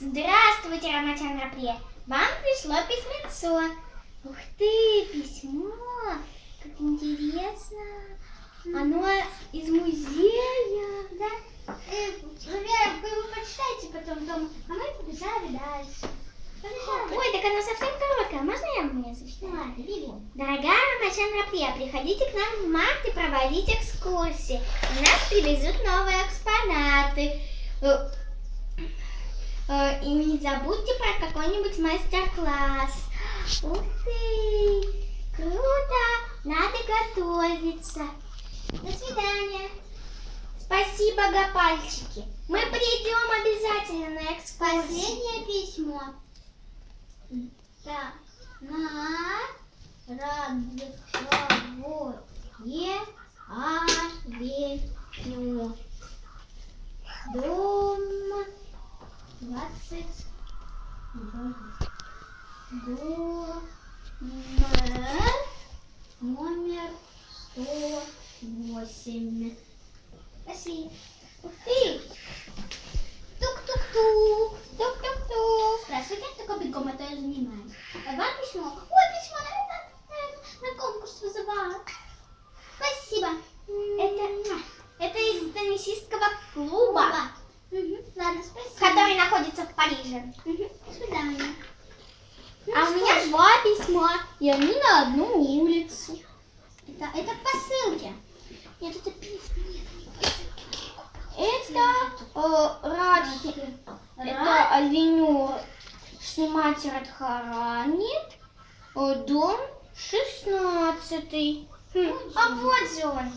Здравствуйте, Рамачан Рапре. Вам пришло письмецо. Ух ты, письмо. Как интересно. Оно из музея. Да? Э, Вера, вы его почитайте потом дома, а мы побежали дальше. Побежали. Ой, так оно совсем короткое. Можно я мне зачитаю? Ладно, бегом. Дорогая Рамачан Рапре, приходите к нам в марте проводить экскурсии. У нас привезут новые экспонаты. Э, И не забудьте про какой-нибудь мастер-класс. Ух ты! Круто! Надо готовиться. До свидания. Спасибо, гопальчики. Мы придем обязательно на экскурсию. Последнее письмо. Так, на радиовое авеню. Дом 20. Дом номер 108. Спасибо. Ух ты! Тук-тук-тук! Тук-тук-тук! Здравствуйте, такой бегом, а то я занимаюсь. А вам письмо? Ой, письмо, наверное, на, на конкурс вызывают. Спасибо. Это, это из теннисистского клуба, Мгм, Ладно, спасибо. который находится До свидания. Ну А у меня ж, два письма, и они на одну улицу. это, это посылки. Нет, это письма. Нет. Это э, Радхи, это авеню Шримати Радхарани, э, дом 16. Хм, а вот же он.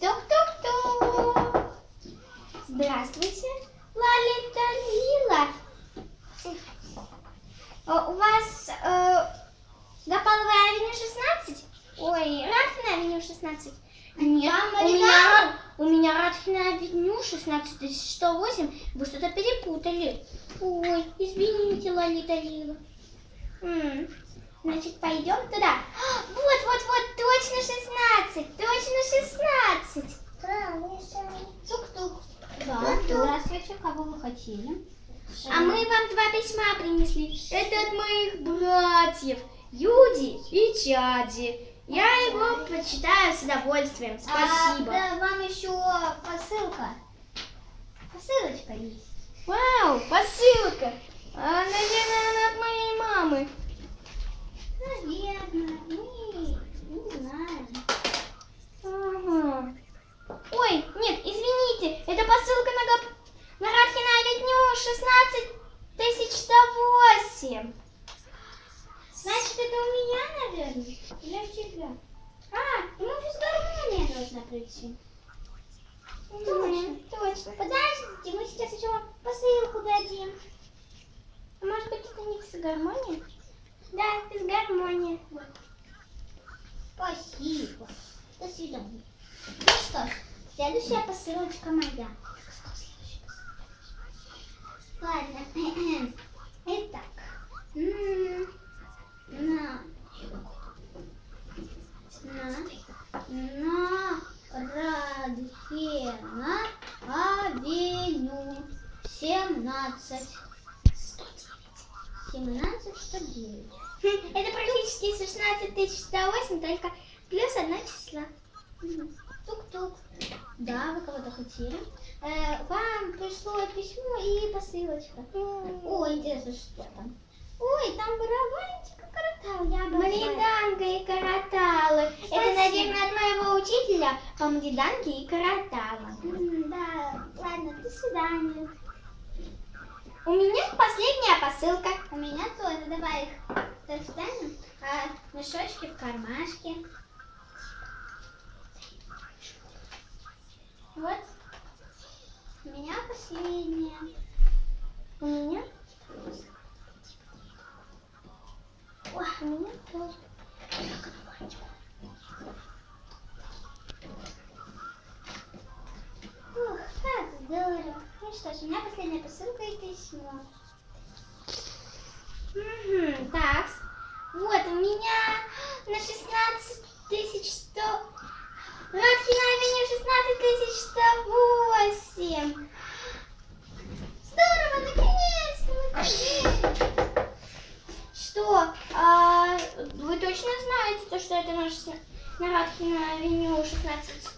Тук-тук-тук. Здравствуйте, Лалита Лила. Э, У вас э, Гапаловая авеню 16? Ой, Радхина авеню 16? Нет, у меня, у меня Радхина авеню 16108. Вы что-то перепутали. Ой, извините, Лолита Лила. Значит, пойдем туда. А, Вот, вот, вот, точно 16, точно 16. Тук-тук. Здравствуйте, кого вы хотели? А мы вам два письма принесли. Это от моих братьев Юди и Чади. Я его почитаю с удовольствием. Спасибо. А, да, вам еще посылка. Посылочка есть. Вау, посылка. А, наверное, она от моей мамы. Наверное, мы не знаем. Ага. Ой, нет, извините, это посылка на, Гап... на Радхина авеню 16108. Значит, это у меня, наверное? Или у тебя? А, ему физгармония должна прийти. Точно, точно. Подождите, мы сейчас еще посылку дадим. А Может быть, это не физгармония? Да, физгармония. Вот. Спасибо. До свидания. Ну что ж, следующая посылочка моя. Ладно. Итак. М, На. На. На. Радхена Авеню 17. 17, 109. Хм, Это практически 16 108, только плюс одно число. Тук-тук. Да, вы кого-то хотели? Э, вам пришло письмо и посылочка. Ой, интересно, что там? Ой, там барабанчик и каратал. Я. Мадриданга и караталы. Это, наверное, от моего учителя по мадриданге и караталам. Да, ладно, до свидания. У меня последняя посылка. У меня тоже. Давай их достанем. А мешочки в кармашке. Вот. У меня последняя. У меня? Ой, У меня тоже. Ух, как здорово. Ну что ж, у меня последняя посылка Угу, так. Вот, у меня на 16 тысяч 100... Радхи ну, на меня 16 тысяч 108. Здорово, наконец-то, наконец. Ну, что? А, вы точно знаете, то, что это на, 16... на Радхина авеню 16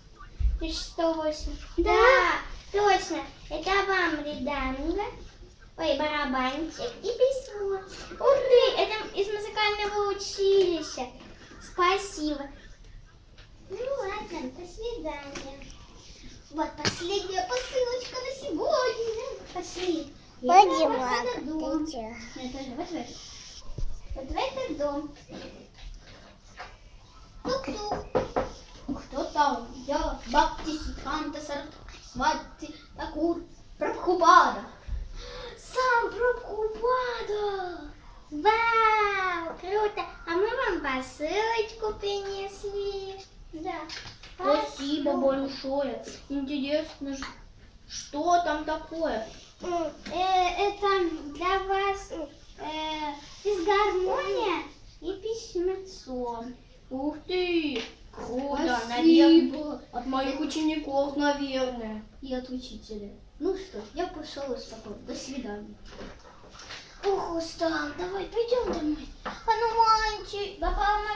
тысяч 108? Да. да, точно. Это вам, Реданга. Ой, барабанчик и письмо. Ух ты, это из музыкального училища. Спасибо. Ну ладно, до свидания. Вот последняя посылочка на сегодня. Пошли. Марк, на дом. вот в этот. Вот в этот дом. Тук-тук. Кто там? Я, Бапти, Сиканта, Сарасвати, Такур, Прабхупада. Сам Прабхупада. Вау, круто. А мы вам посылочку принесли. Да. Спасибо большое. Интересно, что там такое? Э, Это для вас э, физгармония и письмецо. Ух ты! Круто, Спасибо. наверное. От моих учеников, наверное. И от учителя. Ну что, я пошел с тобой. До свидания. Ух, устал. Давай пойдем домой. Хануманчик,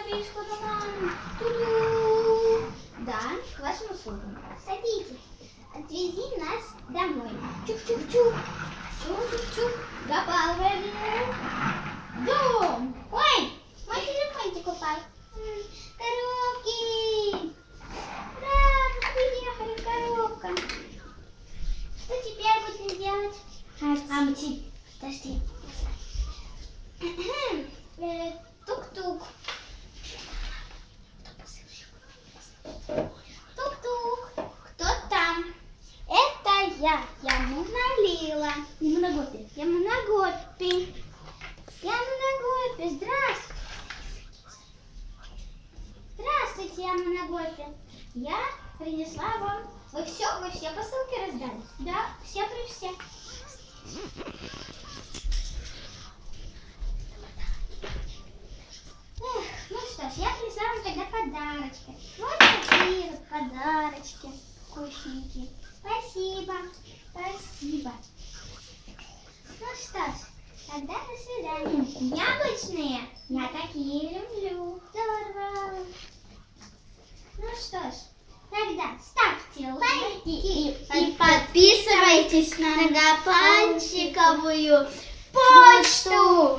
весь Хануман. Ту-ду. Да, к вашим. Садитесь. Отвези нас домой. Чук-чук-чук. Чук-чук-чук. Гопал в авеню. Дом. Ой, мой телефончик упал. М, Коробки. Ура, мы приехали, коробка. Что теперь будем делать? А мы те- Подожди. Э, Тук-тук. Тук-тук. Кто там? Это я. Я Муналила. Не Мунагопи. Я Мунагопи. Я Мунагопи. Здравствуйте. Здравствуйте, я Мунагопи. Я принесла вам... Вы все, вы все посылки раздали? Да, все при все. Эх, ну что ж, я принесла вам тогда подарочки. Вот такие вот подарочки вкусненькие. Спасибо, спасибо. Ну что ж, тогда до свидания. Яблочные? Я такие люблю. Здорово. Ну что ж, тогда ставьте лайки и, И подписывайтесь на многопальчиковую почту.